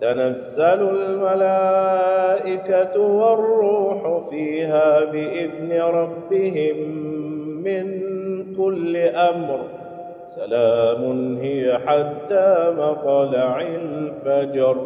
تنزل الملائكة والروح فيها بإذن ربهم من كل أمر. سلام هي حتى مطلع الفجر.